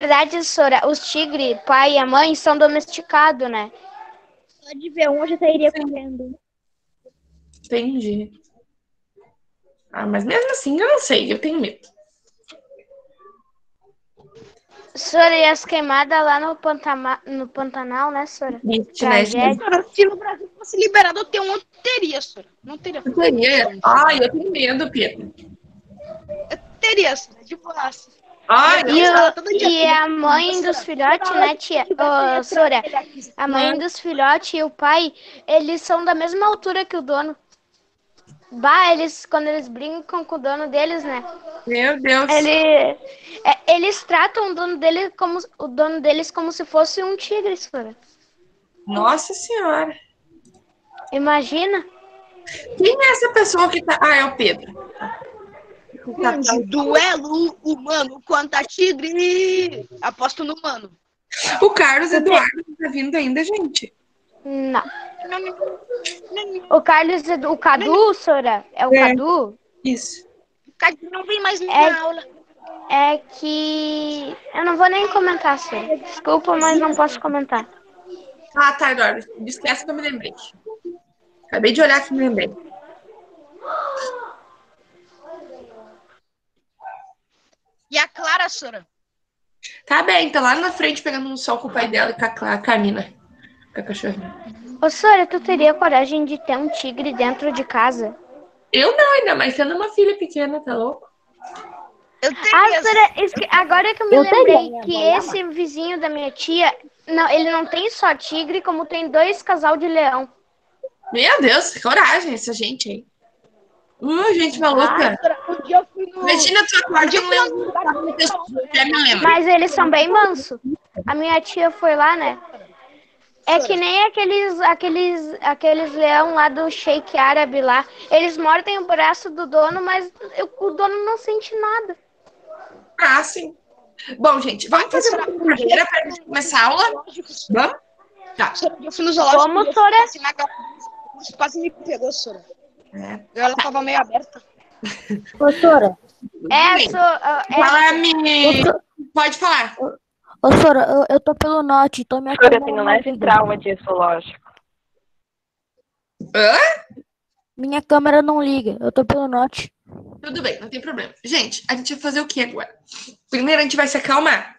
verdade, Sora, os tigres, pai e a mãe, são domesticados, né? Pode ver, um eu já estaria comendo. Entendi. Ah, mas mesmo assim, eu não sei, eu tenho medo. Sora, e as queimadas lá no, Pantama, no Pantanal, né, Sora? Triste, né? Tragédia. Sora, se o Brasil fosse liberado, eu tenho um teria, Sora. Não teria. Eu teria. Ai, eu tenho medo, Pedro. Eu teria, Sora. De boaça. Ai, E, o- e a mãe dos filhotes, né, tia? Ô, Sora, a mãe dos filhotes e o pai, eles são da mesma altura que o dono. Bah, eles, quando eles brincam com o dono deles, né? meu Deus. Ele, é, eles tratam o dono, dele como, o dono deles como se fosse um tigre, Sora. Nossa Senhora. Imagina. Quem é essa pessoa que tá. Ah, é o Pedro. Duelo humano contra tigre. Aposto no humano. O Carlos Eduardo tá vindo ainda, gente. Não. O Carlos, o Cadu, Sora, é o É. Cadu, Isso. O cara não vem mais na É. aula. é que. Eu não vou nem comentar, Sora. Desculpa, mas não posso comentar. Ah, tá, Eduardo. Esquece que eu me lembrei. Acabei de olhar que me lembrei. E a Clara, Sora? Tá bem, tá lá na frente pegando um sol com o pai dela e com a, com a Nina. Com a cachorrinha. Ô, Sora, tu teria coragem de ter um tigre dentro de casa? Eu não, ainda mais sendo uma filha pequena, tá louco? Eu Ah, teria. Sora, esque- agora que eu me Eu lembrei teria, que lá. esse vizinho da minha tia, não, ele não tem só tigre, como tem dois casal de leão. Meu Deus, que coragem essa gente aí. Uh, gente maluca. Sora, Imagina tu acorda e um. Já me lembro. Mas eles são bem mansos. A minha tia foi lá, né? É que nem aqueles, aqueles, aqueles leão lá do Sheik árabe lá. Eles mordem o braço do dono, mas eu- o dono não sente nada. Ah, sim. Bom, gente, vamos fazer uma brincadeira pra gente começar a aula? Vamos? Tá. Eu fui no zoológico. Como, Sora? Quase me pegou, Sora. É. Ela tava meio aberta. Ô, Sora, É, Bem, so, ah, é, Fala, me... Pode falar. ô, Sora, eu, eu tô pelo norte, tô minha Sora, câmera tem um não leve liga. trauma de zoológico. Hã? Minha câmera não liga, eu tô pelo norte. Tudo bem, não tem problema. Gente, a gente vai fazer o que agora? Primeiro a gente vai se acalmar.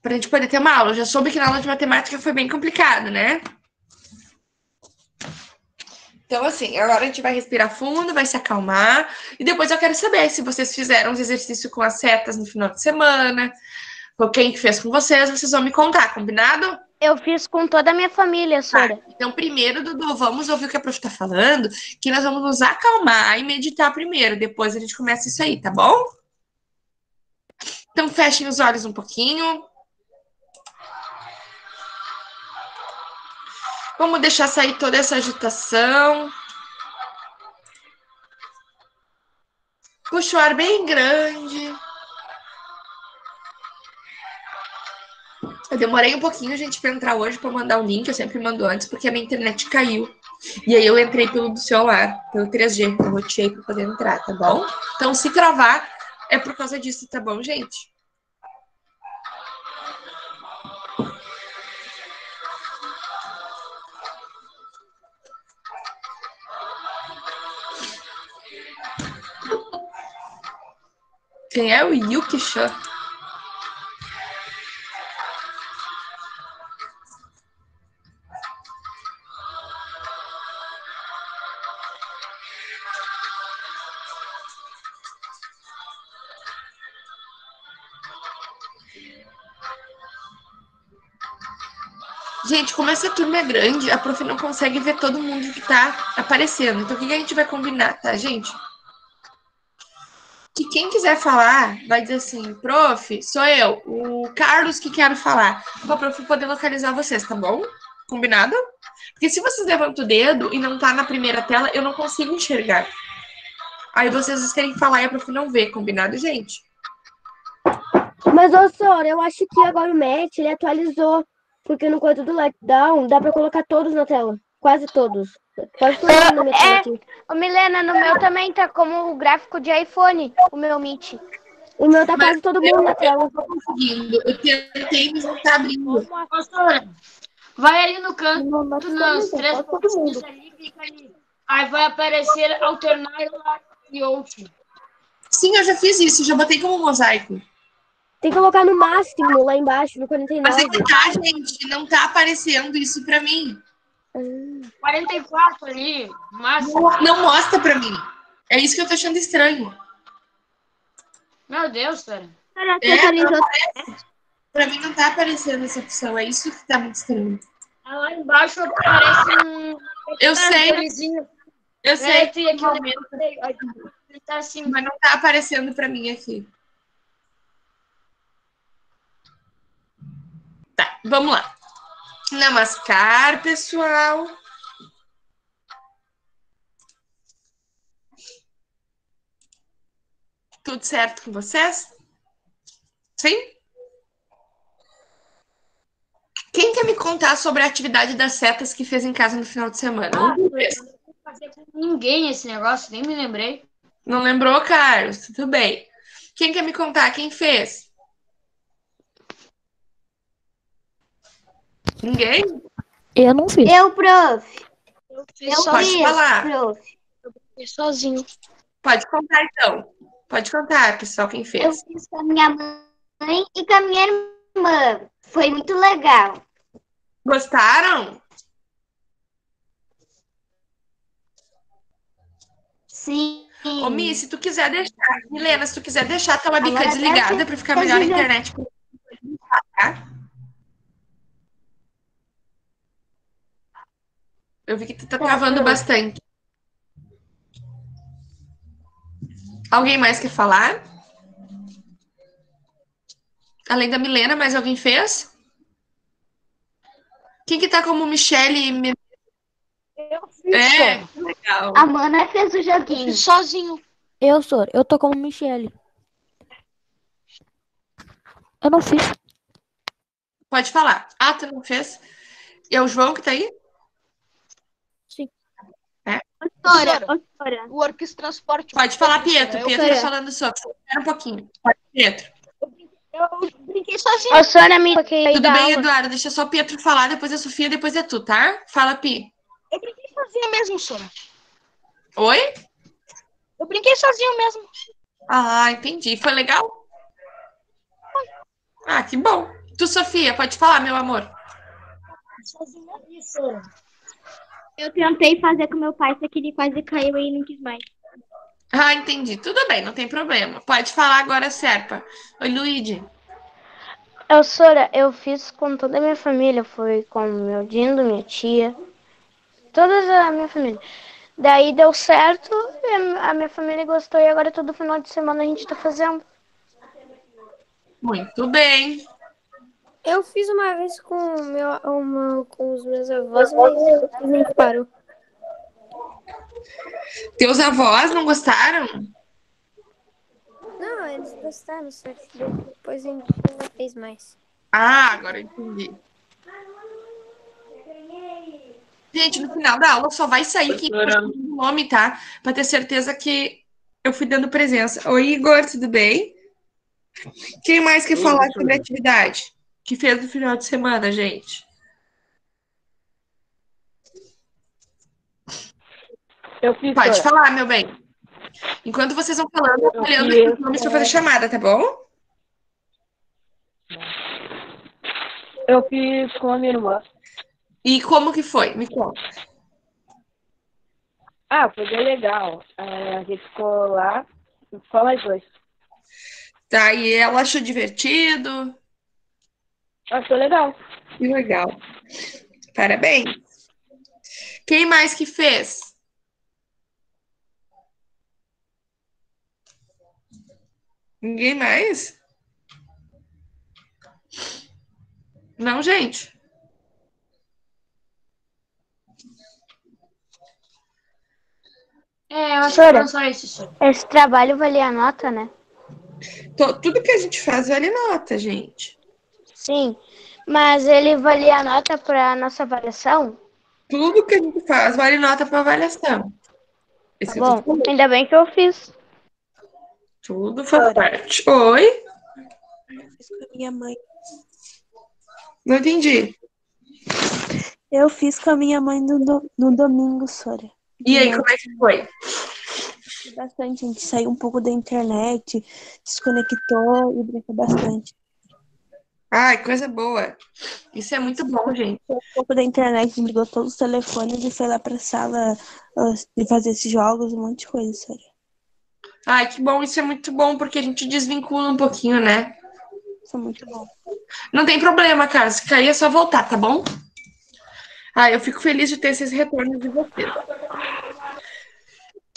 Pra gente poder ter uma aula. Eu já soube que na aula de matemática foi bem complicado, né? Então, assim, agora a gente vai respirar fundo, vai se acalmar. E depois eu quero saber se vocês fizeram os exercícios com as setas no final de semana. Quem que fez com vocês, vocês vão me contar, combinado? eu fiz com toda a minha família, Tá. Sora. Então, primeiro, Dudu, vamos ouvir o que a prof tá falando, que nós vamos nos acalmar e meditar primeiro. Depois a gente começa isso aí, tá bom? Então, fechem os olhos um pouquinho. Vamos deixar sair toda essa agitação. Puxa o ar bem grande. Eu demorei um pouquinho, gente, para entrar hoje para mandar o link. Eu sempre mando antes, porque a minha internet caiu. E aí eu entrei pelo do celular, pelo 3G. Eu roteei para poder entrar, tá bom? Então, se travar, é por causa disso, tá bom, gente? Quem é o Yuki Chan? Gente, como essa turma é grande, a prof não consegue ver todo mundo que tá aparecendo. Então, o que a gente vai combinar, tá, gente? Que quem quiser falar, vai dizer assim, prof, sou eu, o Carlos que quero falar. Pra prof poder localizar vocês, tá bom? Combinado? Porque se vocês levantam o dedo e não tá na primeira tela, eu não consigo enxergar. Aí vocês querem falar e a prof não vê, combinado, gente? Mas, ô, Sora, eu acho que agora o Match, ele atualizou. Porque no quadro do Letdown dá pra colocar todos na tela. Quase todos. Pode colocar minha tela é. aqui. Ô, Milena, no meu também tá como o gráfico de iPhone, o meu Meet. O meu tá Mas quase todo eu- mundo na tela. Conseguindo. Eu tentei, mas não tá abrindo. Ô, Sora, vai ali no canto, Não, mas nas todo três pontinhas ali, clica ali. Aí vai aparecer alternar e outro. Sim, eu já fiz isso, já botei como mosaico. Tem que colocar no máximo lá embaixo, no 49. Mas é que tá, gente, não tá aparecendo isso pra mim. 44 ali, máximo. Não, não mostra pra mim. É isso que eu tô achando estranho. Meu Deus, cara. Caraca, É, atualizou. Pra mim não tá aparecendo essa opção, é isso que tá muito estranho. Aí lá embaixo aparece um. Eu sei, eu sei, preto e aqui o Ele tá assim. mas não tá aparecendo pra mim aqui. Tá, vamos lá. Namaskar, pessoal. Tudo certo com vocês? Sim? Quem quer me contar sobre a atividade das setas que fez em casa no final de semana? Não fazer com ninguém esse negócio, nem me lembrei. Não lembrou, Carlos? Tudo bem. Quem quer me contar quem fez? Ninguém? Eu não fiz. Eu, prof. Eu fiz Eu Pode fiz, falar. prof. sozinho. sozinho. Pode contar, então. Pode contar, pessoal, quem Eu fez. fiz com a minha mãe e com a minha irmã. Foi muito legal. Gostaram? Sim. Ô, Mi, se tu quiser deixar, Milena, se tu quiser deixar a tua Agora desligada pra ficar melhor a internet. tá? Eu vi que tu tá travando bastante. Alguém mais quer falar? Além da Milena, mais alguém fez? Quem que tá como Michele? Me- Eu fiz É, legal. A Mana fez o joguinho. sozinho. Eu sou. Eu tô como Michele. Eu não fiz. Pode falar. Ah, tu não fez? E é o João que tá aí? Sora, Olha, Works Transporte. Pode falar, Pietro. Eu Pietro quero. tá falando sobre. Espera um pouquinho. Pode, Pietro. Eu brinquei sozinho. Ô, Sônia, me toquei Tudo bem, aula. Eduardo? Deixa só o Pietro falar, depois a Sofia, depois é tu, tá? Fala, Pi. Eu brinquei sozinho mesmo, Sora. Oi? Eu brinquei sozinho mesmo. Ah, entendi. Foi legal? Ah, que bom. Tu, Sofia, pode falar, meu amor. Sozinho ali, Sora. Eu tentei fazer com meu pai, só que ele quase caiu e não quis mais. Ah, entendi. Tudo bem, não tem problema. Pode falar agora, Serpa. Oi, Luíde. Eu, Sora, eu fiz com toda a minha família. Foi com meu Dindo, minha tia, toda a minha família. Daí deu certo, a minha família gostou e agora todo final de semana a gente tá fazendo. Muito bem. Eu fiz uma vez com, meu, uma, com os meus avós, mas a gente parou. Teus avós não gostaram? Não, eles gostaram, só que depois a gente não fez mais. Ah, agora eu entendi. Gente, no final da aula só vai sair quem gostou do nome, tá? Pra ter certeza que eu fui dando presença. Oi, Igor, tudo bem? Quem mais quer falar sobre atividade que fez no final de semana, gente? Eu fiz. Pode falar, meu bem. Enquanto vocês vão falando, eu tô olhando aqui os nomes pra fazer chamada, tá bom? Eu fiz com a minha irmã. E como que foi? Me conta. Ah, foi bem legal. É, a gente ficou lá, só nós dois. Tá, e ela achou divertido? Achou legal. Que legal. Parabéns. Quem mais que fez? Ninguém mais? Não, gente. É, eu acho que Sora. só isso. Esse trabalho valia a nota, né? Tudo que a gente faz vale nota, gente. Sim. Mas ele valia a nota para nossa avaliação? Tudo que a gente faz vale nota para avaliação. Tá Esse é o bom. Ainda bem que eu fiz. Tudo faz parte. Oi? fiz com a minha mãe. Não entendi. Eu fiz com a minha mãe no, do- no domingo, Sora. E aí, como é que foi? Bastante, a gente saiu um pouco da internet, desconectou e brincou bastante. Ai, coisa boa. Isso é muito bom, gente. Um pouco da internet, desligou todos os telefones e foi lá pra sala de fazer esses jogos, um monte de coisa, Sora. Ai, que bom. Isso é muito bom, porque a gente desvincula um pouquinho, né? Isso é muito bom. Não tem problema, cara. Se cair é só voltar, tá bom? Ah, eu fico feliz de ter esses retornos de vocês.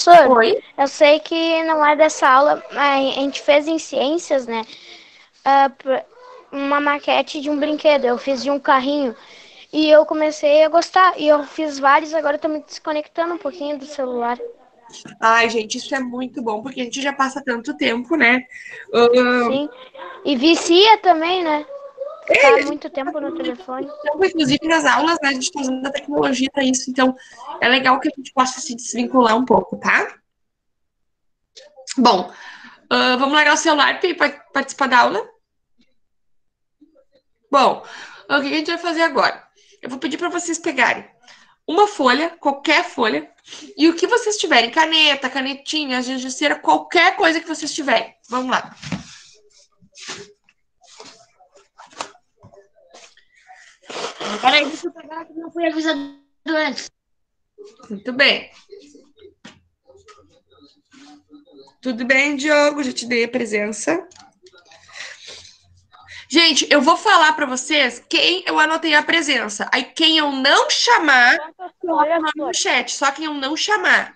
Professor, Oi? eu sei que não é dessa aula, mas a gente fez em ciências, né? pra- uma maquete de um brinquedo. Eu fiz de um carrinho. E eu comecei a gostar. E eu fiz vários, agora tô me desconectando um pouquinho do celular. Ai, gente, isso é muito bom, porque a gente já passa tanto tempo, né? Sim. E vicia também, né? Ficar muito tempo no telefone. Então, inclusive nas aulas, né, a gente está usando a tecnologia para isso, então é legal que a gente possa se desvincular um pouco, tá? Bom, ah, vamos largar o celular para participar da aula? Bom, o que a gente vai fazer agora? Eu vou pedir para vocês pegarem uma folha, qualquer folha, e o que vocês tiverem, caneta, canetinha, cera, qualquer coisa que vocês tiverem. Vamos lá. Peraí, deixa eu pegar que não fui avisado antes. Muito bem. Tudo bem, Diogo? Já te dei a presença. Gente, eu vou falar para vocês quem eu anotei a presença. Aí quem eu não chamar, coloca o nome no chat. Só quem eu não chamar.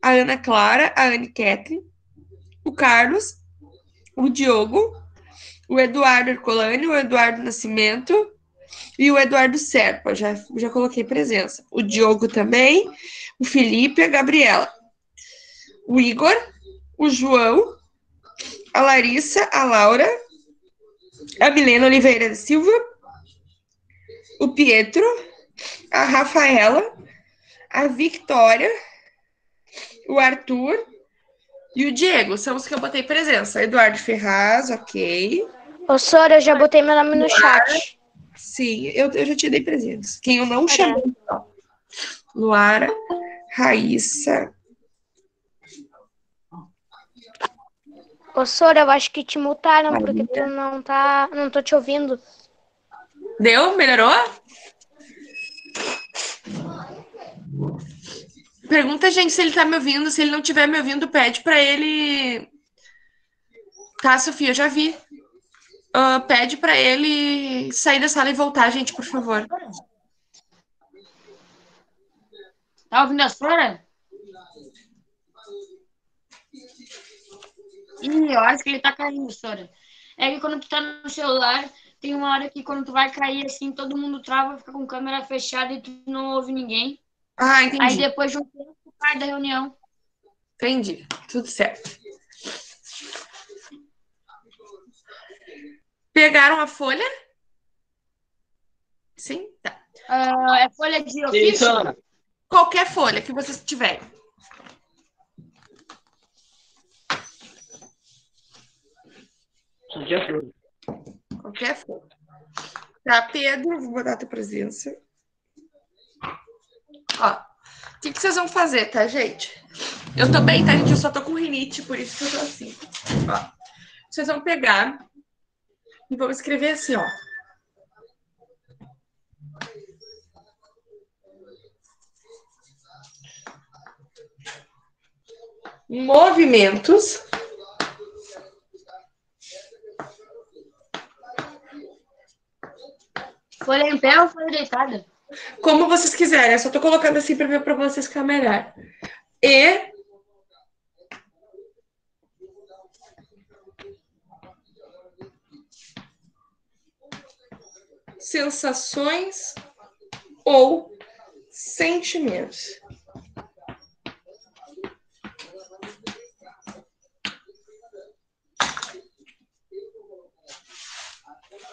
A Ana Clara, a Anne Ketri, o Carlos, o Diogo, o Eduardo Ercolani, o Eduardo Nascimento e o Eduardo Serpa. Já, já coloquei presença. O Diogo também, o Felipe a Gabriela. O Igor, o João, a Larissa, a Laura, a Milena Oliveira da Silva, o Pietro, a Rafaela, a Victória, o Arthur e o Diego. São os que eu botei presença. Eduardo Ferraz, ok. Ô, Sora, eu já botei meu nome no chat. Sim, eu, eu já te dei presença. Quem eu não chamei, então. Luara, Raíssa. Ô, Sora, eu acho que te multaram porque tu não tá. Não tô te ouvindo. Deu? Melhorou? Pergunta, gente, se ele tá me ouvindo. Se ele não tiver me ouvindo, pede pra ele. Tá, Sofia, eu já vi. Ah, pede pra ele sair da sala e voltar, gente, por favor. Tá ouvindo a Sora? Ih, eu acho que ele tá caindo, Sora. É que quando tu tá no celular, tem uma hora que quando tu vai cair assim, todo mundo trava, fica com câmera fechada e tu não ouve ninguém. Ah, entendi. Aí depois de um tempo, da reunião. Entendi. Tudo certo. Pegaram a folha? Sim? Tá. Ah, é folha de ofício? Qualquer folha que vocês tiverem. Qualquer folha. Tá, Pedro, vou botar a tua presença. Ó, o que, que vocês vão fazer, tá, gente? Eu tô bem, tá, gente? Eu só tô com rinite, por isso que eu tô assim. Ó, vocês vão pegar e vão escrever assim, ó. Movimentos Folha em pé ou folha deitada? Como vocês quiserem, eu só tô colocando assim pra ver pra vocês ficar melhor. E sensações ou sentimentos.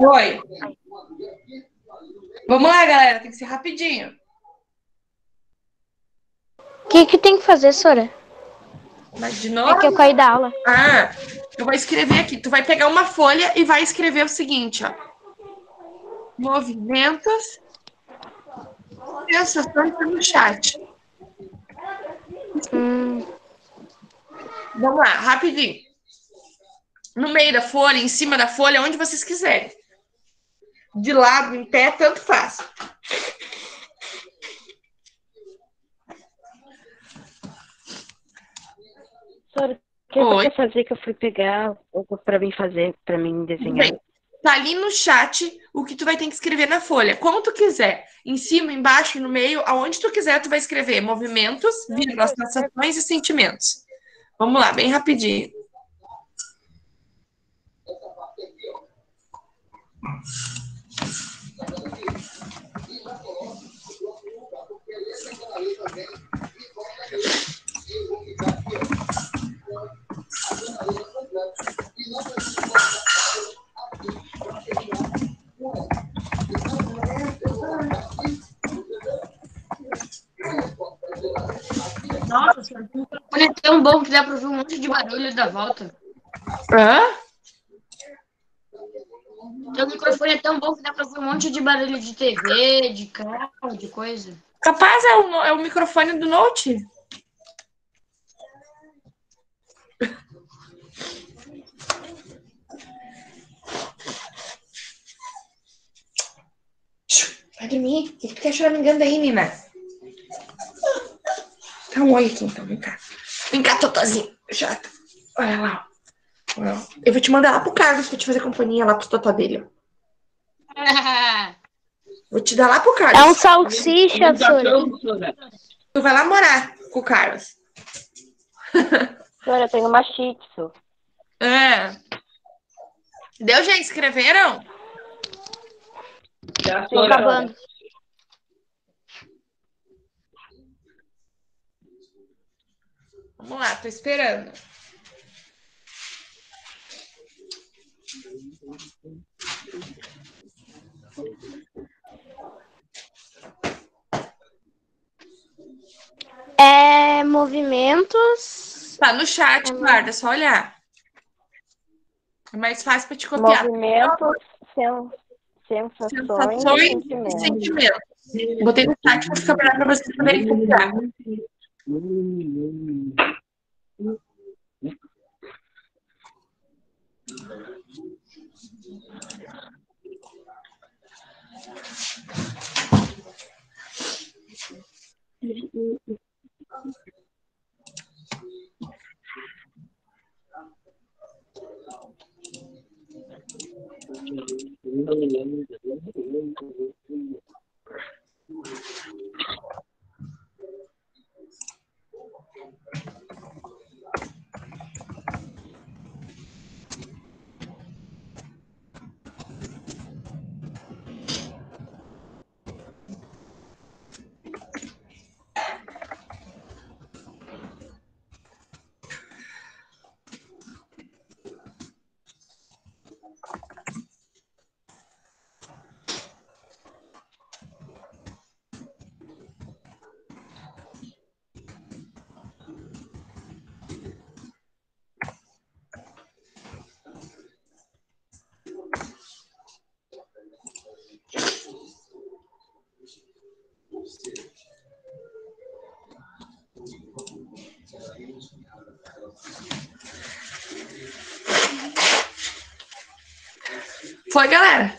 Oi. Vamos lá, galera. Tem que ser rapidinho. O que, que tem que fazer, Sora? Mas de É novo. que eu caí da aula. Ah, eu vou escrever aqui. Tu vai pegar uma folha e vai escrever o seguinte, ó. Movimentos. Sensações no chat. Hum, Vamos lá, rapidinho. No meio da folha, em cima da folha, onde vocês quiserem. De lado, em pé, tanto faz. Sora, o que Oi. você quer fazer que eu fui pegar ou pra mim fazer, pra mim desenhar? Bem, tá ali no chat o que tu vai ter que escrever na folha. Como tu quiser. Em cima, embaixo, no meio, aonde tu quiser, tu vai escrever movimentos, vírgula, sensações e sentimentos. Vamos lá, bem rapidinho. Nossa, o microfone é tão bom que dá pra ouvir um monte de barulho da volta. Hã? Teu microfone é tão bom que dá pra ouvir um monte de barulho de TV, de carro, de coisa. Capaz é o, é o microfone do Note. Vai dormir. O que tu quer choramingando aí, Nina? Dá um oi aqui, então. Vem cá. Vem cá, Totozinho. Chata. Olha lá. ó. Olha lá. Eu vou te mandar lá pro Carlos pra te fazer companhia lá pro Totó dele. ó. Vou te dar lá pro Carlos. é um salsicha, Sora. Tu vai lá morar com o Carlos. Sora, eu tenho uma shih tzu. É. Deu, gente? Escreveram? Tô acabando. Vamos lá, tô esperando. É movimentos. Tá no chat, guarda, é só olhar. É mais fácil pra te copiar. Movimentos, sen- sensações, Sensações e sentimentos. sentimentos. Botei no chat pra ficar pra vocês poderem copiar. Foi, galera?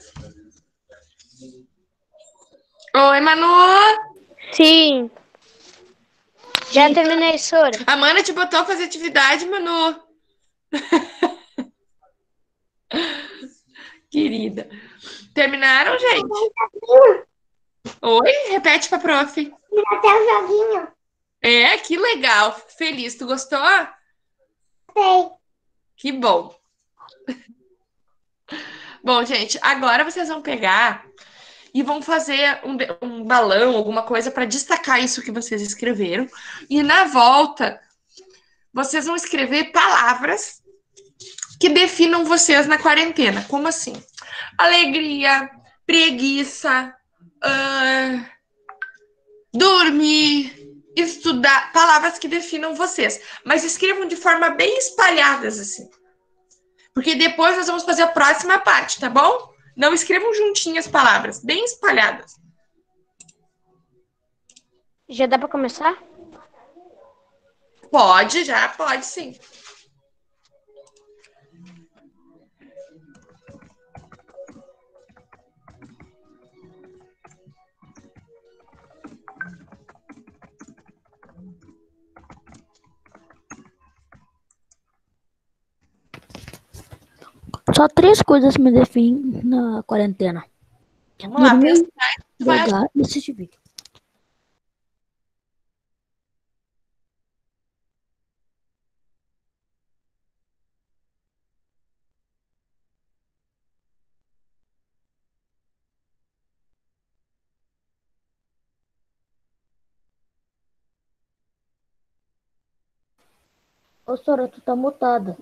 Oi, Manu! Sim. Já terminei, Sora. A Mana te botou a fazer atividade, Manu. Querida. Terminaram, gente? Oi? Repete pra prof. Até o joguinho. É, que legal. Fico feliz. Tu gostou? Sei. Que bom. Bom, gente, agora vocês vão pegar e vão fazer um, um balão, alguma coisa para destacar isso que vocês escreveram. E na volta, vocês vão escrever palavras que definam vocês na quarentena. Como assim? Alegria, preguiça, ah, dormir, estudar, palavras que definam vocês. Mas escrevam de forma bem espalhadas, assim. Porque depois nós vamos fazer a próxima parte, tá bom? Não escrevam juntinhas as palavras, bem espalhadas. Já dá pra começar? Pode, já, pode sim. Só três coisas me definem na quarentena. Vamos lá, Dormir, pensar. Jogar e assistir vídeo. Ô, Sora, tu tá mutada.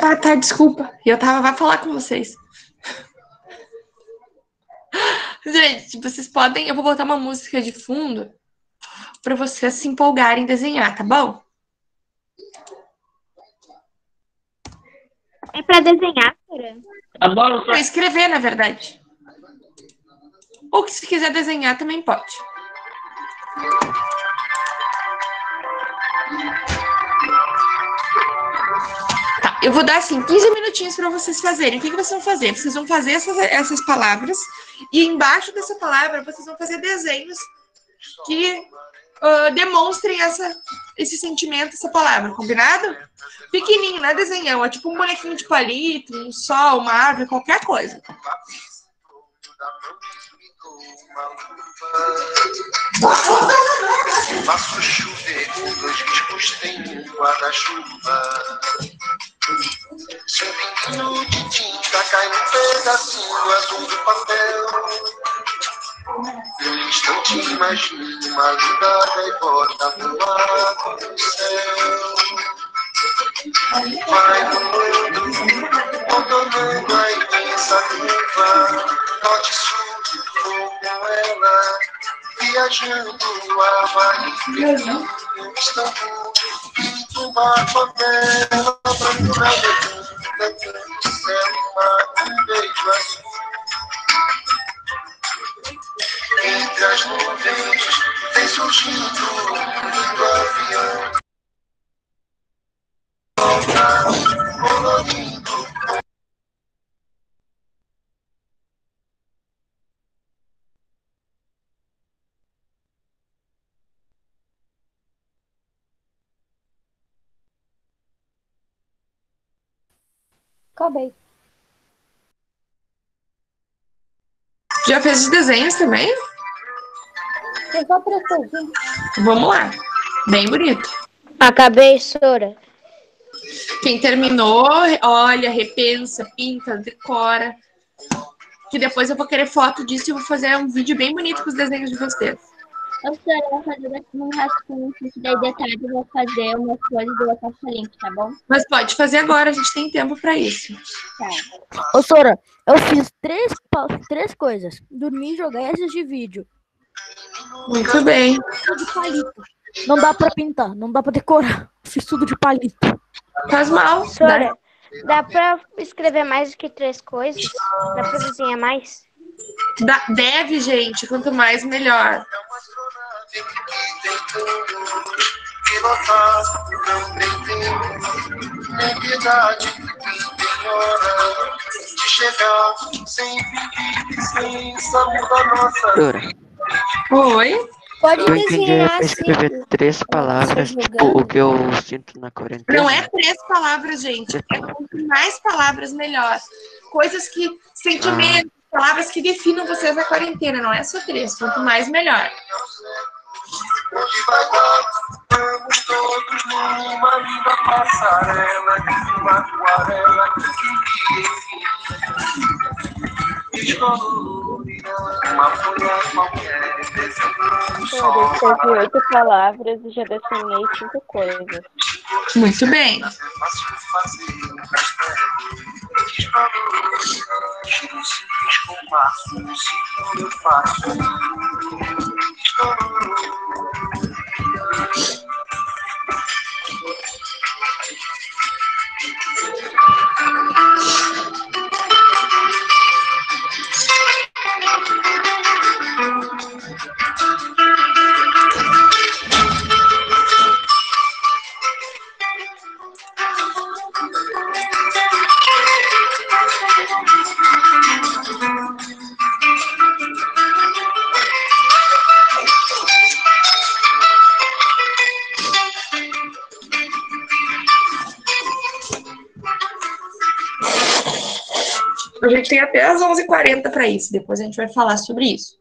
Ah, tá, desculpa. Eu tava, vai falar com vocês. Gente, vocês podem, eu vou botar uma música de fundo para vocês se empolgarem em desenhar, tá bom? É pra desenhar, Sora? Adoro Pra escrever, na verdade. Ou que se quiser desenhar também pode. Eu vou dar assim 15 minutinhos para vocês fazerem. O que, que vocês vão fazer? Vocês vão fazer essas, essas palavras e embaixo dessa palavra vocês vão fazer desenhos que ah, demonstrem essa, esse sentimento, essa palavra, combinado? Pequenininho, não é desenhão, é tipo um bonequinho de palito, um sol, uma árvore, qualquer coisa. Faço chover com dois riscos, tem um guarda-chuva. Um pinguinho de tinta cai num pedacinho azul do papel, num instante imagino uma linda gaivota voando no céu. Vai no mundo, contornando a imensa curva, norte, sul, vou com ela, viajando Havaí, Berlim, Istambul, pinto uma favela, procura redonda, do céu, mar, um beijo azul. Entre as nuvens vem surgindo um lindo avião. Colorido, Acabei. Já fez os desenhos também? Tem só coisinhas. Vamos lá. Bem bonito. Acabei, Sora. Quem terminou, olha, repensa, pinta, decora. Que depois eu vou querer foto disso e vou fazer um vídeo bem bonito com os desenhos de vocês. Eu vou fazer um rascunho, que daí de tarde eu vou fazer umas coisas do Otávio Link, tá bom? Mas pode fazer agora, a gente tem tempo para isso. Tá. Ô, Sora, eu fiz três, três coisas. Dormir, jogar e assistir vídeo. Muito bem. Tudo de palito. Não dá pra pintar, não dá pra decorar. Fiz tudo de palito. Faz mal. Sora, dá pra escrever mais do que três coisas? Dá pra desenhar mais? Deve, gente. Quanto mais, melhor. Oi? Pode eu entendi desenhar pra assim. escrever três palavras, tipo, o que eu sinto na quarentena. Não é três palavras, gente. É quanto mais palavras, melhor. Coisas que. Sentimentos, palavras que definam vocês na quarentena. Não é só três. Quanto mais, melhor. Vamos todos numa linda passarela de uma aquarela que uma folha qualquer desenhando sol. Oito palavras e já desenhei cinco coisas. Muito bem. É fácil fazer um castelo. Ciclo eu faço. 40 para isso. Depois a gente vai falar sobre isso.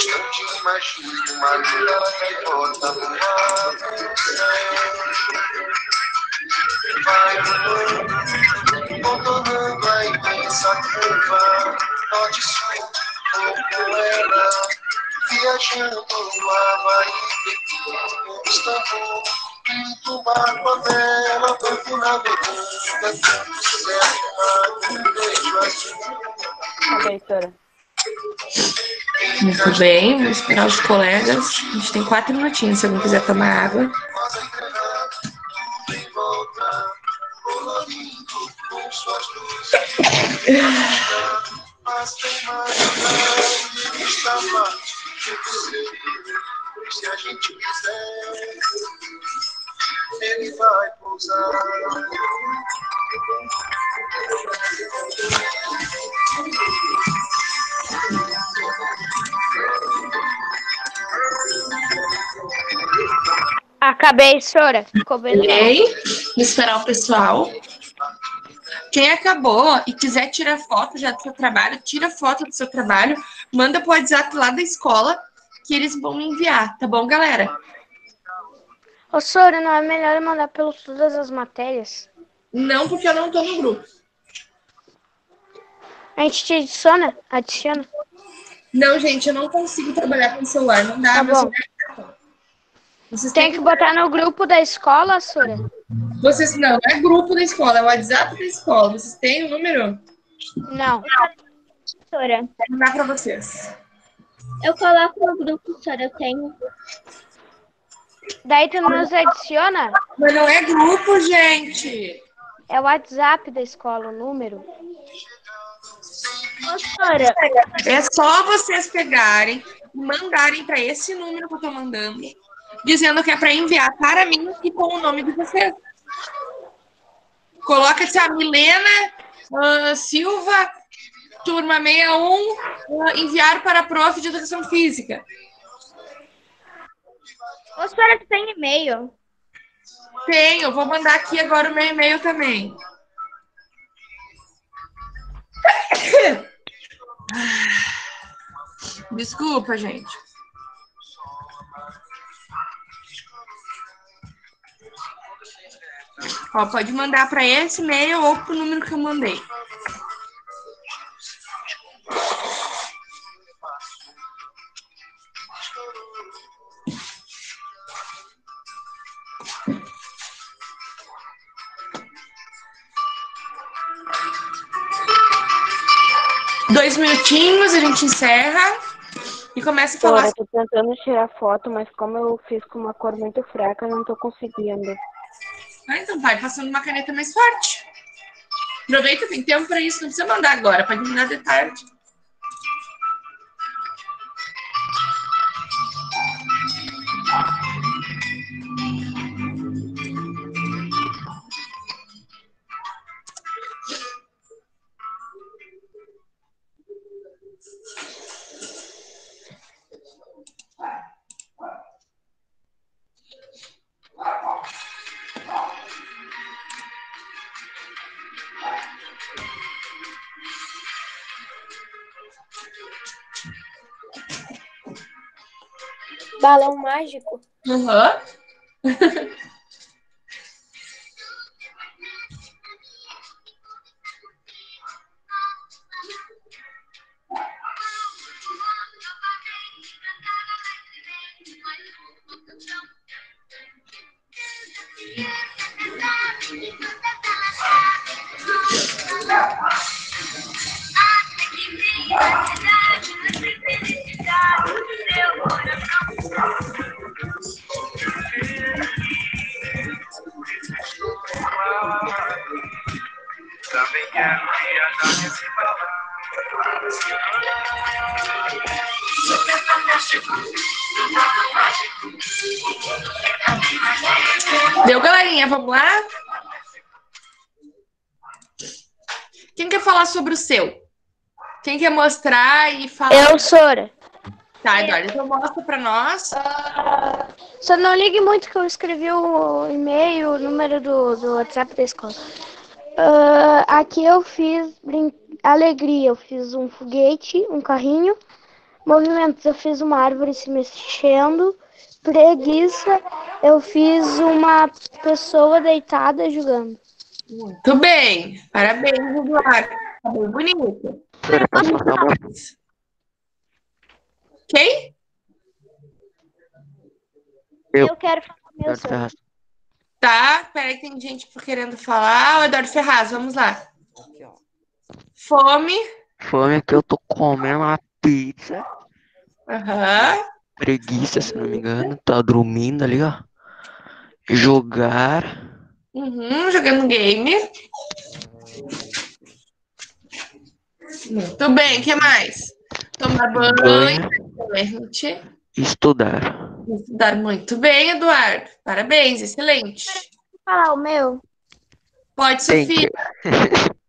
No instante imagine uma lua que bota no ar. Vai voando, contornando a imensa curva, norte sul, como ela, viajando no Havaí, Pequim, Istambul, Pintubar, favela, banco na bermuda, tudo certo, um beijo azul. Acabei, Sora. Muito bem, vou esperar os colegas. A gente tem quatro minutinhos se alguém quiser tomar água. Se a gente quiser, ele vai pousar. Acabei, Sora. Ficou bem legal. Ok, vou esperar o pessoal. Quem acabou e quiser tirar foto já do seu trabalho, tira foto do seu trabalho, manda pro WhatsApp lá da escola que eles vão me enviar, tá bom, galera? Ô, Sora, não é melhor eu mandar pelo todas as matérias? Não, porque eu não tô no grupo. A gente te adiciona? Adiciona. Não, gente, eu não consigo trabalhar com celular, não dá. Tá meu bom. celular Vocês Tem que botar no grupo da escola, Sora? Vocês não, não é grupo da escola, é o WhatsApp da escola. Vocês têm o número? Não. Sora, Vou mandar pra vocês. eu coloco no grupo, Sora, eu tenho. Daí tu nos adiciona? Mas não é grupo, gente. É o WhatsApp da escola, o número. Ô, Sora, É só vocês pegarem e mandarem para esse número que eu tô mandando, dizendo que é para enviar para mim e com o nome de vocês. Coloca assim, a Milena ah, Silva, turma 61, ah, enviar para a prof de educação física. ô, Sora, tu tem e-mail? Tenho, vou mandar aqui agora o meu e-mail também. Desculpa, gente. Ó, pode mandar para esse e-mail ou pro número que eu mandei. Dois minutinhos, a gente encerra e começa a falar Sora, tu tentando tirar foto, mas como eu fiz com uma cor muito fraca, eu não tô conseguindo. Ah, então vai passando uma caneta mais forte. Aproveita, tem tempo pra isso, não precisa mandar agora, pode mandar de tarde. Balão mágico. Aham. Também sobre o seu? Quem quer mostrar e falar? Eu, Sora. Tá, Eduardo, então mostra pra nós. Só não ligue muito que eu escrevi o e-mail, o número do, do WhatsApp da escola. Ah, aqui eu fiz brin- alegria, eu fiz um foguete, um carrinho. Movimentos, eu fiz uma árvore se mexendo. Preguiça, eu fiz uma pessoa deitada jogando. Muito bem. Parabéns, Eduardo. Tá bem bonito. Quem? Eu. Eu quero falar meu Eduardo. Tá, peraí, que tem gente querendo falar. O Eduardo Ferraz, vamos lá. Fome. Fome é que eu tô comendo uma pizza. Aham. Preguiça, se não me engano. Tá dormindo ali, ó. Jogar. Uhum, jogando game. Muito bem, o que mais? Tomar banho. Banho. Estudar. Estudar muito bem, Eduardo. Parabéns, excelente. Falar o meu? Pode, Sofia.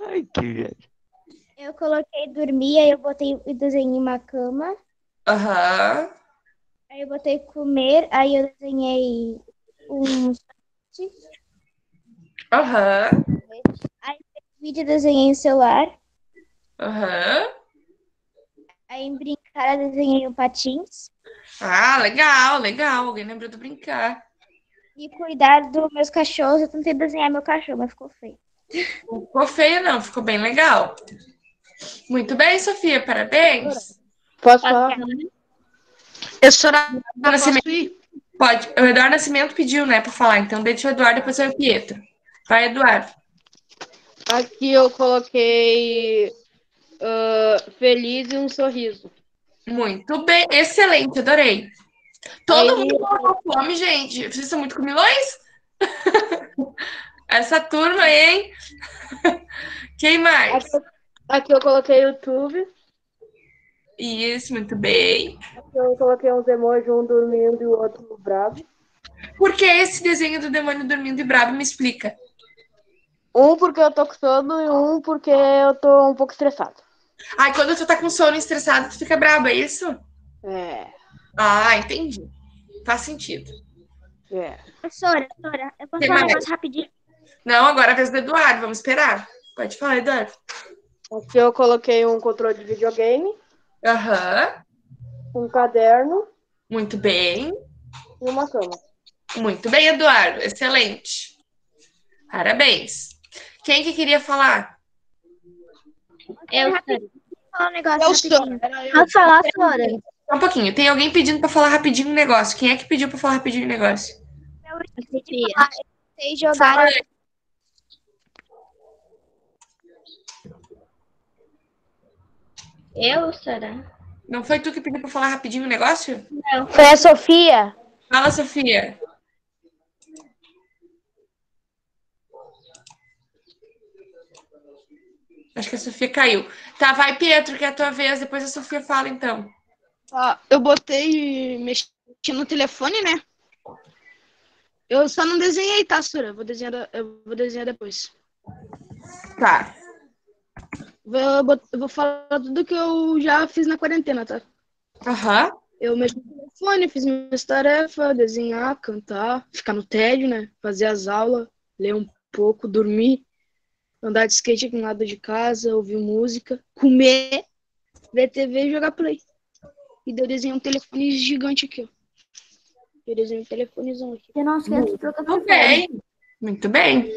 Ai, que velho. Eu coloquei dormir, aí eu botei o desenho em uma cama. Aham. Aí eu botei comer, aí eu desenhei um Aham. Em vídeo eu desenhei um celular. Aham. Aí em brincar eu desenhei um patins. Ah, legal, legal. Alguém lembrou de brincar. E cuidar dos meus cachorros. Eu tentei desenhar meu cachorro, mas ficou feio. Não ficou feio, não. Ficou bem legal. Muito bem, Sofia. Parabéns. Posso falar? Eu sou. Eduardo Nascimento. Pode. O Eduardo Nascimento pediu, né, pra falar. Então deixa o Eduardo, depois vai o Pietro. Vai, Eduardo. Aqui eu coloquei ah, feliz e um sorriso. Muito bem. Excelente, adorei. Todo Aí- mundo colocou fome, gente. Vocês são muito comilões? Essa turma aí, hein? Quem mais? Aqui, aqui eu coloquei YouTube. Isso, muito bem. Aqui eu coloquei uns emojis, um dormindo e o outro bravo. Por que esse desenho do demônio dormindo e bravo? Me explica. Um porque eu tô com sono e um porque eu tô um pouco estressado. Ai, quando tu tá com sono e estressado, tu fica brabo, é isso? É, Ah, entendi. Faz sentido. é. Sora, Sora, eu posso Tem falar mais? rapidinho? Não, agora é a vez do Eduardo. Vamos esperar. Pode falar, Eduardo. Aqui eu coloquei um controle de videogame, Aham. um caderno Muito bem. e uma cama. Muito bem, Eduardo. Excelente. Parabéns. Quem que queria falar? Eu, Sora. Falar um negócio Eu rapidinho. sou. Eu. Pode falar, Sora. Só um pouquinho. Tem alguém pedindo pra falar rapidinho um negócio. Quem é que pediu pra falar rapidinho um negócio? Vocês jogaram Fala. Eu, Sora? Não foi tu que pediu pra falar rapidinho o negócio? Foi a Sofia. Fala, Sofia. Acho que a Sofia caiu. Tá, vai, Pietro, que é a tua vez. Depois a Sofia fala, então. Ó, eu botei mexi no telefone, né? Eu só não desenhei, tá, Sura? Eu vou desenhar, eu vou desenhar depois. Tá. Vou, bot- eu vou falar tudo que eu já fiz na quarentena, tá? Aham. Eu mexi no telefone, fiz minhas tarefas, desenhar, cantar, ficar no tédio, né? Fazer as aulas, ler um pouco, dormir, andar de skate aqui no lado de casa, ouvir música, comer, ver TV e jogar play. E daí eu desenhei um telefone gigante aqui, ó. Eu desenhei um telefonezão aqui. Eu não esquece de trocar Muito bem. Muito bem.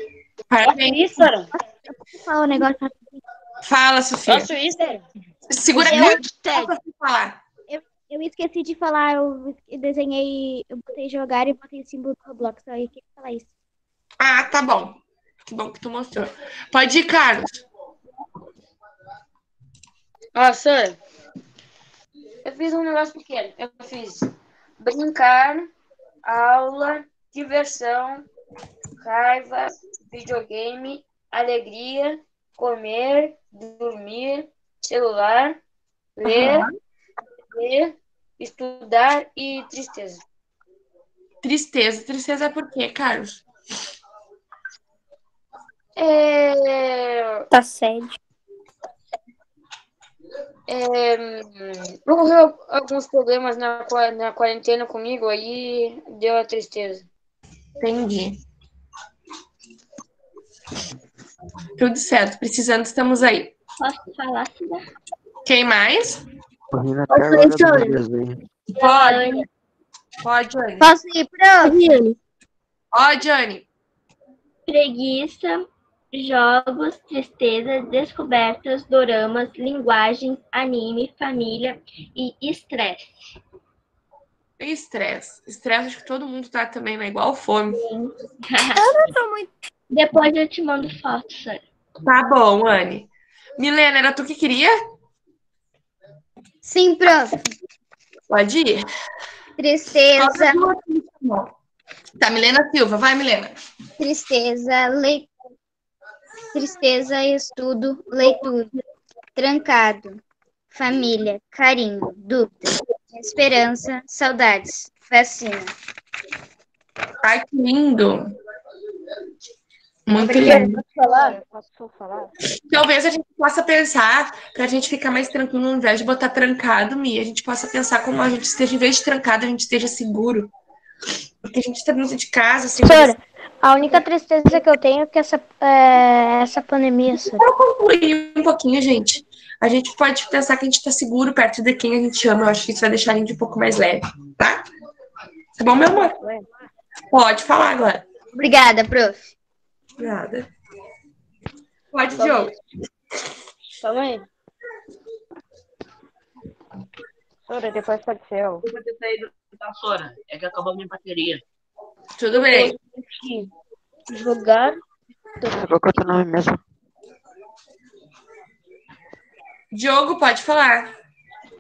Parabéns. falar um negócio rapidinho. Fala, Sofia. Posso ir? Segura Eu- muito você falar. Eu, eu esqueci de falar, eu desenhei, eu botei jogar e botei o símbolo do Roblox, aí queria falar isso. Ah, tá bom. Que bom que tu mostrou. Pode ir, Carlos. Ó, Sora, eu fiz um negócio pequeno. Eu fiz brincar, aula, diversão, raiva, videogame, alegria, comer, dormir, celular, ler, Aham. ler, estudar e tristeza. Tristeza. Tristeza por quê, Carlos? É... Tá sério. É, ocorreu alguns problemas na, na quarentena comigo, aí deu a tristeza. Entendi. Tudo certo. Precisando, estamos aí. Posso falar, Cida? Quem mais? Desenho. Pode. Pode, Anne. Posso ir, prof? Pode, Anne. Preguiça, jogos, tristeza, descobertas, doramas, linguagens, anime, família e estresse. Estresse. Estresse, acho que todo mundo tá também, né? Igual fome. Depois eu te mando foto, Sara. Tá bom, Anne. Milena, era tu que queria? Sim, prof. Pode ir. Tristeza, Tá, Milena Silva. Vai, Milena. tristeza, le... tristeza, estudo, leitura, trancado, família, carinho, dúvida, esperança, saudades, vacina. Ai, que lindo. Muito Obrigada. lindo. Posso falar? Posso falar? Talvez a gente possa pensar, pra gente ficar mais tranquilo, ao invés de botar trancado, Mi, a gente possa pensar como a gente esteja, em vez de trancado, a gente esteja seguro. Porque a gente tá dentro de casa, assim. Sora, a única tristeza que eu tenho é que essa, é, essa pandemia. Vamos concluir um pouquinho, gente. A gente pode pensar que a gente tá seguro perto de quem a gente ama. Eu acho que isso vai deixar a gente um pouco mais leve, tá? Tá bom, meu amor? Pode falar agora. Obrigada, prof. Obrigada. Pode, Diogo. Calma aí. Sora, depois pode ser eu. Eu vou ter saído da Sora. É que acabou a minha bateria. Tudo bem. Jogar. É o teu nome mesmo? Diogo, pode falar.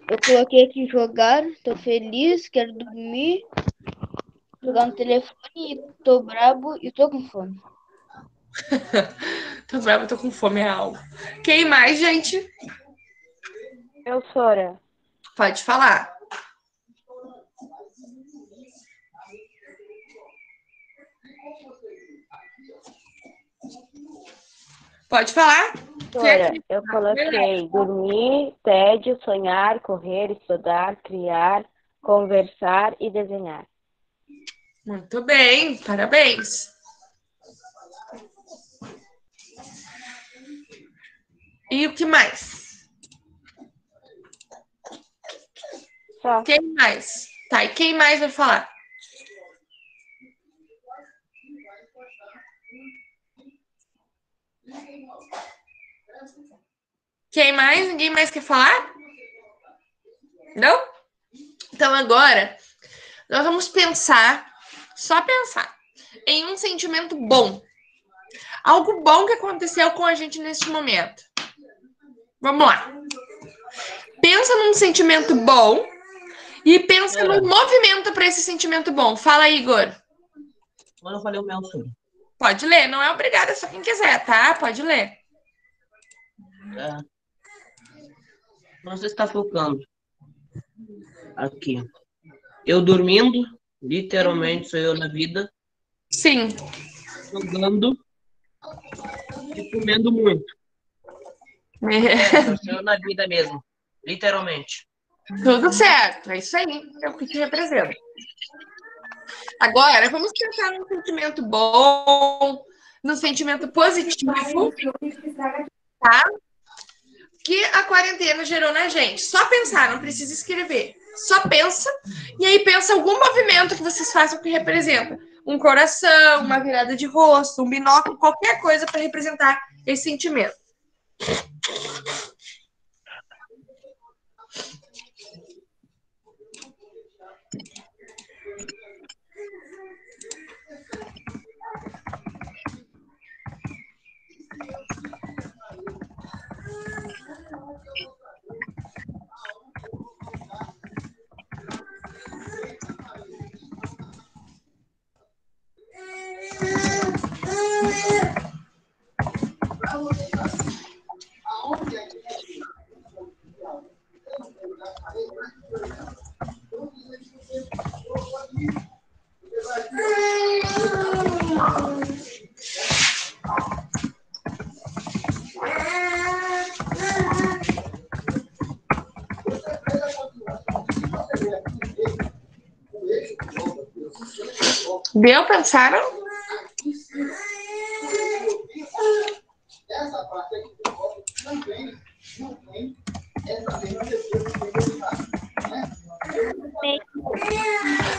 Eu coloquei aqui jogar, tô feliz, quero dormir, jogar no telefone, tô brabo e tô com fome. tô brava, tô com fome real. Quem mais, gente? Eu, Sora. Pode falar. Pode falar? Sora, eu coloquei dormir, tédio, sonhar, correr, estudar, criar, conversar e desenhar. Muito bem, parabéns. E o que mais? Só. Quem mais? Tá, e quem mais vai falar? Quem mais? Ninguém mais quer falar? Não? Então agora nós vamos pensar, só pensar, em um sentimento bom. Algo bom que aconteceu com a gente neste momento. Vamos lá. pensa num sentimento bom e pensa num movimento para esse sentimento bom. Fala, Igor. Quando eu falei o meu sobre. Pode ler, não é obrigado, é só quem quiser, tá? Pode ler. É. Não sei se está focando. Aqui. Eu dormindo, literalmente sou eu na vida. Sim. Jogando e comendo muito. É, sou eu na vida mesmo. Literalmente. Tudo certo, é isso aí, é o que te representa. Agora, vamos pensar num sentimento bom, num sentimento positivo, tá? Que a quarentena gerou na gente. Só pensar, não precisa escrever. Só pensa, e aí pensa algum movimento que vocês façam que representa. Um coração, uma virada de rosto, um binóculo, qualquer coisa para representar esse sentimento. Merci. Deu? Pensaram?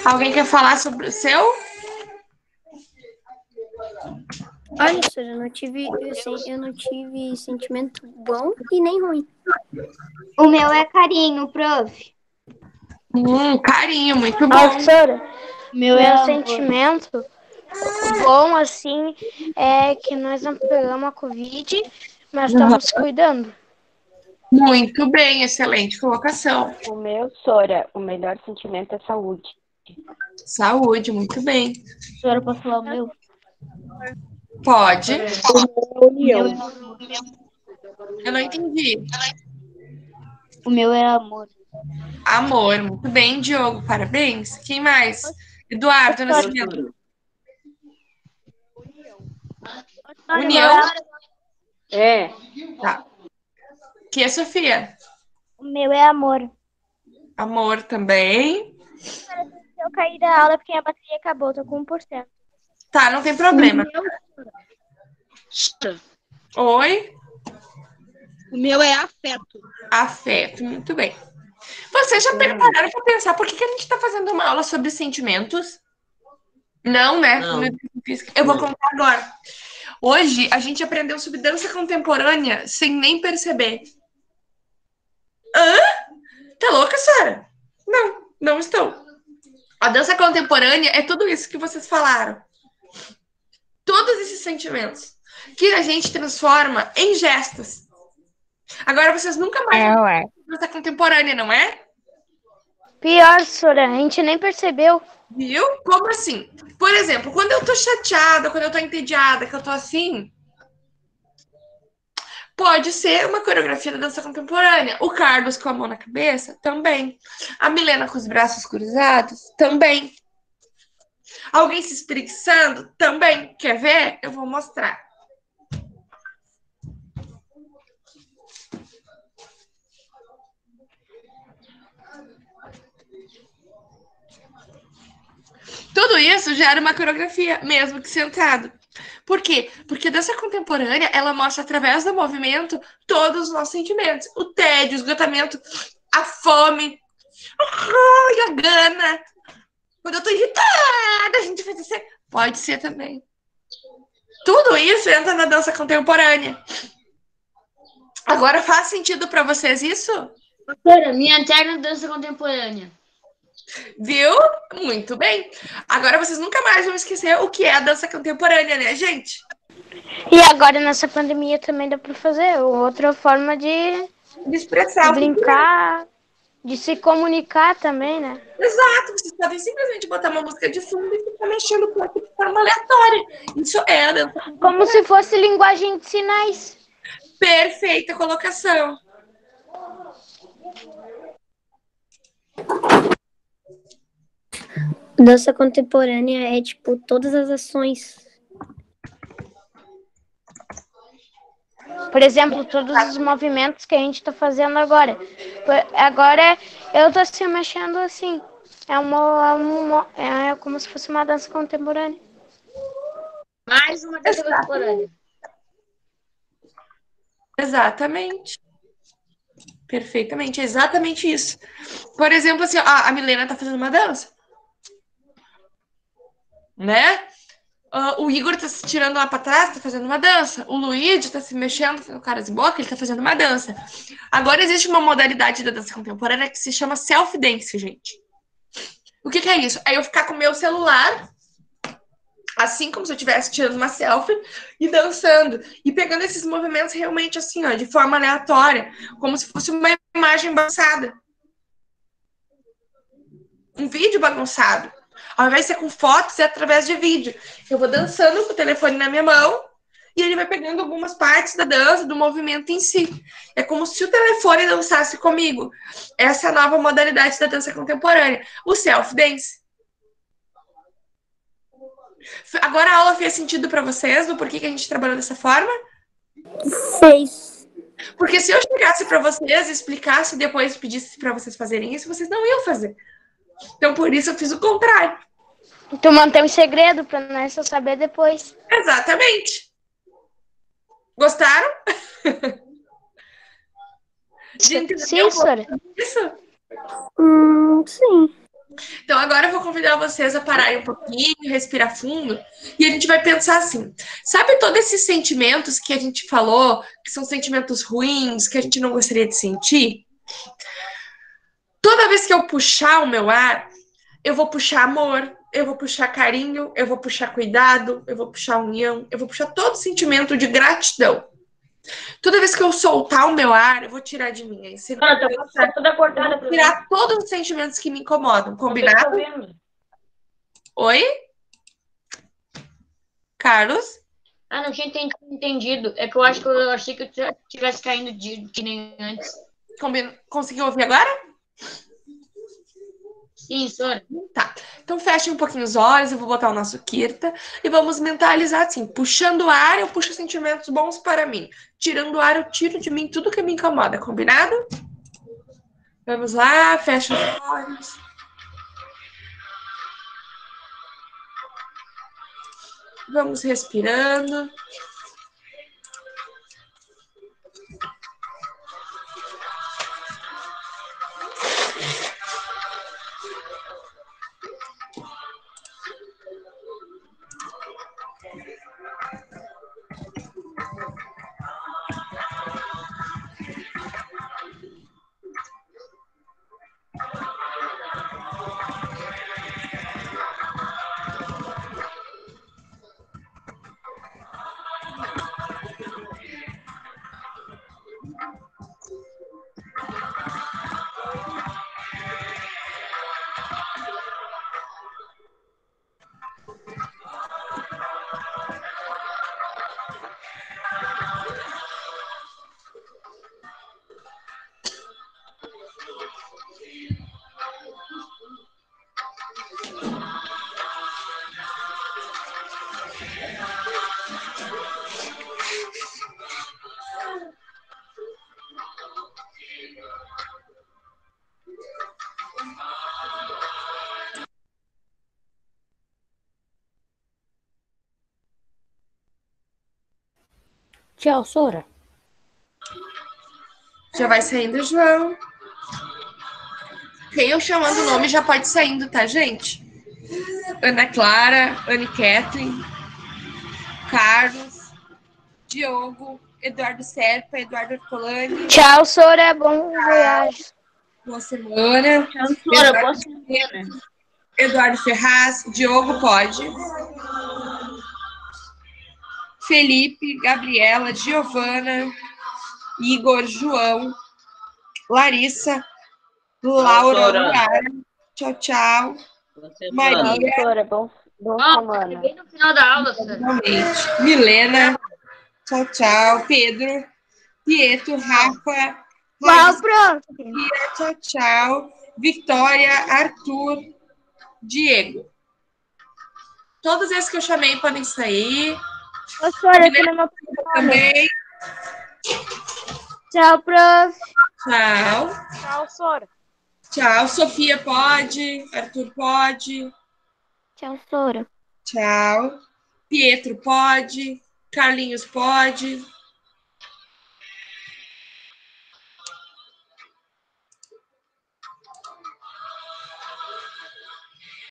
Alguém quer falar sobre o seu? Olha, senhora, eu não tive, eu, sei- eu não tive sentimento bom e nem ruim. O meu é carinho, prof. Hum, carinho, muito bom. Professora, Meu meu é sentimento bom, assim, é que nós não pegamos a Covid, mas estamos cuidando. Muito bem, excelente colocação. O meu, Sora, o melhor sentimento é saúde. Saúde, muito bem. Senhora, posso falar o meu? Pode. União. Eu não entendi. O meu é amor. Amor, muito bem, Diogo, parabéns. Quem mais? Eduardo Nascimento. União? É. Tá. Que é Sofia? O meu é amor. Amor também. Eu cair da aula é porque a bateria acabou, tô com 1%. Tá, não tem problema. Oi? O meu é afeto. Afeto, muito bem. Vocês já prepararam para pensar por que, que a gente está fazendo uma aula sobre sentimentos? Não, né? Não. Eu vou contar agora. Hoje a gente aprendeu sobre dança contemporânea sem nem perceber. Hã? Tá louca, Sara? Não, não estou. A dança contemporânea é tudo isso que vocês falaram. Todos esses sentimentos que a gente transforma em gestos. Agora vocês nunca mais É, ué. Dança contemporânea, não é? Pior, Sora, a gente nem percebeu. Viu? Como assim? Por exemplo, quando eu tô chateada, quando eu tô entediada, que eu tô assim, pode ser uma coreografia da dança contemporânea. O Carlos com a mão na cabeça, também. A Milena com os braços cruzados, também. Alguém se espreguiçando, também. Quer ver? Eu vou mostrar. Tudo isso gera uma coreografia, mesmo que sentado. Por quê? Porque dança contemporânea, ela mostra através do movimento todos os nossos sentimentos. O tédio, o esgotamento, a fome, a gana. Quando eu tô irritada, a gente faz assim. Pode ser também. Tudo isso entra na dança contemporânea. Agora faz sentido para vocês isso? Doutora, minha eterna dança contemporânea. Viu? Muito bem. Agora vocês nunca mais vão esquecer o que é a dança contemporânea, né, gente? E agora nessa pandemia também dá pra fazer outra forma de de expressar. De brincar, de se comunicar também, né? Exato, vocês podem simplesmente botar uma música de fundo e ficar mexendo o corpo de forma aleatória. Isso é a dança. Como se fosse linguagem de sinais. Perfeita colocação. Dança contemporânea é tipo todas as ações. Por exemplo, todos os movimentos que a gente está fazendo agora. Agora eu estou se mexendo assim. É, uma, é uma- é como se fosse uma dança contemporânea. Mais uma dança contemporânea. Exatamente. Perfeitamente, é exatamente isso. Por exemplo, assim, ó, a Milena tá fazendo uma dança. Né? Ah, o Igor tá se tirando lá pra trás, tá fazendo uma dança. O Luigi tá se mexendo, fazendo caras de boca, ele tá fazendo uma dança. Agora existe uma modalidade da dança contemporânea que se chama self-dance, gente. O que, que é isso? É eu ficar com o meu celular, assim como se eu estivesse tirando uma selfie, e dançando. E pegando esses movimentos realmente assim, ó, de forma aleatória, como se fosse uma imagem bagunçada. Um vídeo bagunçado. Ao invés de ser com fotos, é através de vídeo. Eu vou dançando com o telefone na minha mão e ele vai pegando algumas partes da dança, do movimento em si. É como se o telefone dançasse comigo. Essa é a nova modalidade da dança contemporânea, o self-dance. Agora a aula fez sentido para vocês do porquê que a gente trabalhou dessa forma? Fez. Porque se eu chegasse para vocês explicasse e depois pedisse para vocês fazerem isso, vocês não iam fazer. Então por isso eu fiz o contrário. Tu mantém um segredo para nós só saber depois. Exatamente. Gostaram? Entender Sim, Sora. Isso? Hum, sim. Então agora eu vou convidar vocês a pararem um pouquinho, respirar fundo, e a gente vai pensar assim: sabe todos esses sentimentos que a gente falou, que são sentimentos ruins, que a gente não gostaria de sentir? Toda vez que eu puxar o meu ar, eu vou puxar amor, eu vou puxar carinho, eu vou puxar cuidado, eu vou puxar união, eu vou puxar todo sentimento de gratidão. Toda vez que eu soltar o meu ar, eu vou tirar de mim. Aí, se Ana, tua voz tá toda cortada mim. tirar todos os sentimentos que me incomodam, combinado? Oi? Carlos? Ah, não tinha enten- entendido. É que eu acho que eu achei que eu tivesse caindo de que nem antes. Combina... Conseguiu ouvir agora? Sim, Sora. Tá. Então fechem um pouquinho os olhos, eu vou botar o nosso Kirta e vamos mentalizar assim: puxando o ar, eu puxo sentimentos bons para mim. Tirando o ar, eu tiro de mim tudo que me incomoda, combinado? Vamos lá, fecha os olhos. Vamos respirando. Tchau, Sora. Já vai saindo, João. Quem eu chamando o nome já pode saindo, tá, gente? Ana Clara, Anne Kathleen, Carlos, Diogo, Eduardo Serpa, Eduardo Arcolani. Tchau, Sora. Bom viagem. Boa semana. Tchau, Sora. Eduardo, Boa semana. Eduardo Ferraz, Diogo pode. Felipe, Gabriela, Giovana, Igor, João, Larissa, Laura. Luara, tchau, tchau. Maria, Sora, bom, bom Ó, semana. bem no final da aula. Realmente. Milena, tchau, tchau. Pedro, Pietro, Rafa, Tchau, tchau, tchau. Victória, Arthur, Diego. Todos esses que eu chamei podem sair. Ô, Sora, eu tô no meu Também. Tchau, prof. Tchau. Tchau, Sora. Tchau. Sofia pode. Arthur pode. Tchau, Sora. Tchau. Pietro pode. Carlinhos pode.